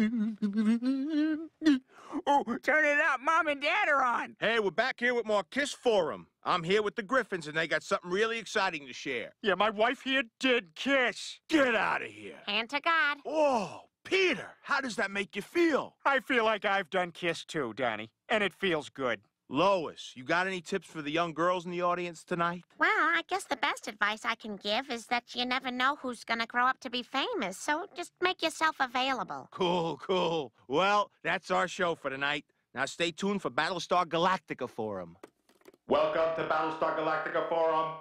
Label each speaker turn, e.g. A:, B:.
A: oh, turn it up. Mom and Dad are on.
B: Hey, we're back here with more Kiss Forum. I'm here with the Griffins, and they got something really exciting to share.
A: Yeah, my wife here did kiss.
B: Get out of here.
C: Hand to God.
B: Whoa, Peter, how does that make you feel?
A: I feel like I've done kiss too, Danny, and it feels good.
B: Lois, you got any tips for the young girls in the audience tonight?
C: Well, I guess the best advice I can give is that you never know who's gonna grow up to be famous, so just make yourself available.
B: Cool, cool. Well, that's our show for tonight. Now stay tuned for Battlestar Galactica Forum.
D: Welcome to Battlestar Galactica Forum.